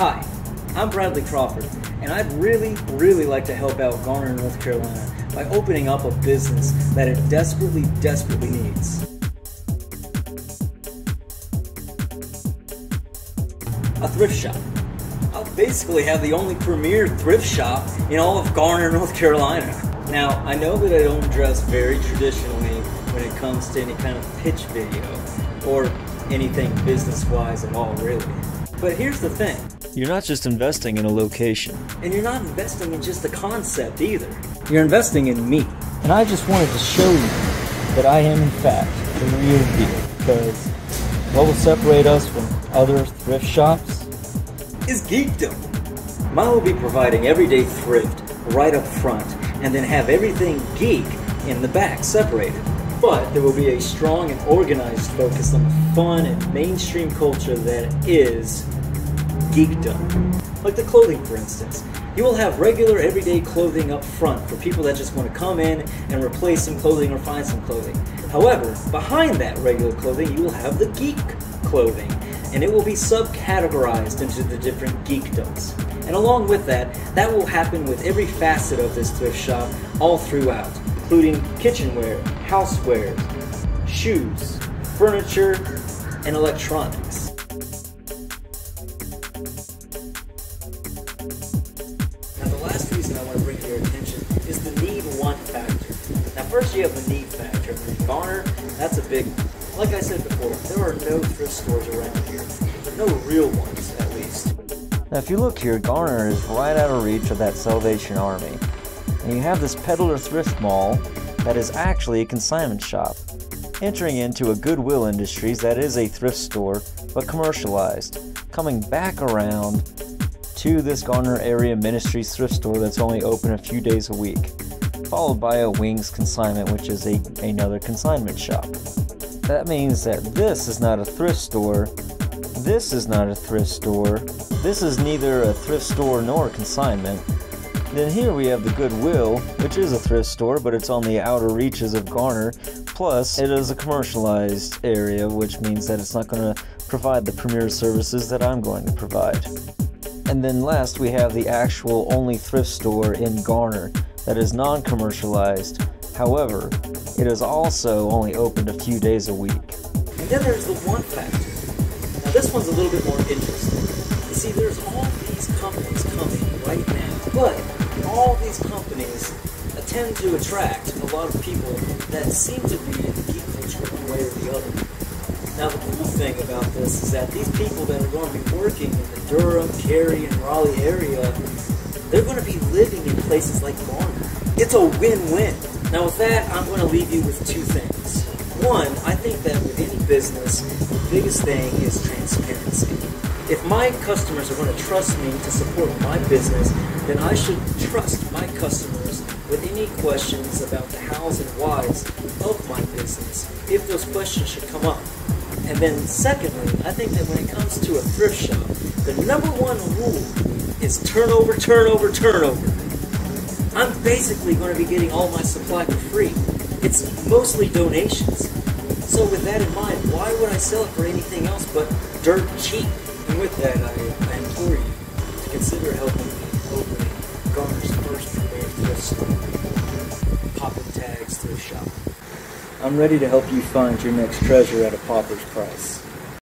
Hi, I'm Bradley Crawford, and I'd really, really like to help out Garner, North Carolina by opening up a business that it desperately, desperately needs. A thrift shop. I'll basically have the only premier thrift shop in all of Garner, North Carolina. Now, I know that I don't dress very traditionally when it comes to any kind of pitch video or anything business wise at all, really. But here's the thing You're not just investing in a location. and you're not investing in just the concept either. You're investing in me. And I just wanted to show you that I am, in fact, the real deal. Because what will separate us from other thrift shops is geekdom. Mine will be providing everyday thrift right up front and then have everything geek in the back separated. But there will be a strong and organized focus on the fun and mainstream culture that is geekdom. Like the clothing, for instance. You will have regular everyday clothing up front for people that just want to come in and replace some clothing or find some clothing. However, behind that regular clothing, you will have the geek clothing, and it will be subcategorized into the different geekdoms. And along with that, that will happen with every facet of this thrift shop all throughout, including kitchenware, houseware, shoes, furniture, and electronics. Your attention is the need want factor. Now, first you have the need factor. Garner, that's a big one. Like I said before, there are no thrift stores around here. No real ones, at least. Now, if you look here, Garner is right out of reach of that Salvation Army. And you have this peddler thrift mall that is actually a consignment shop, entering into a Goodwill Industries that is a thrift store, but commercialized, coming back around to this Garner area Ministries thrift store that's only open a few days a week, followed by a Wings Consignment, which is a, another consignment shop. That means that this is not a thrift store, this is not a thrift store, this is neither a thrift store nor a consignment. Then here we have the Goodwill, which is a thrift store, but it's on the outer reaches of Garner. Plus, it is a commercialized area, which means that it's not going to provide the premier services that I'm going to provide. And then last, we have the actual only thrift store in Garner that is non commercialized. However, it is also only opened a few days a week. And then there's the one factor. Now this one's a little bit more interesting. You see, there's all these companies coming right now, but all these companies tend to attract a lot of people that seem to be in the geek culture one way or the other. Now the cool thing about this is that these people that are going to be working in the Durham, Cary, and Raleigh area, they're going to be living in places like Garner. It's a win-win. Now with that, I'm going to leave you with two things. One, I think that with any business, the biggest thing is transparency. If my customers are going to trust me to support my business, then I should trust my customers with any questions about the hows and whys of my business, if those questions should come up. And then secondly, I think that when it comes to a thrift shop, the number one rule is turnover, turnover, turnover. I'm basically going to be getting all my supply for free. It's mostly donations. So with that in mind, why would I sell it for anything else but dirt cheap? And with that, I, I implore you to consider helping me opening Garner's first thrift store, Poppin Tags Thrift Shop. I'm ready to help you find your next treasure at a pauper's price.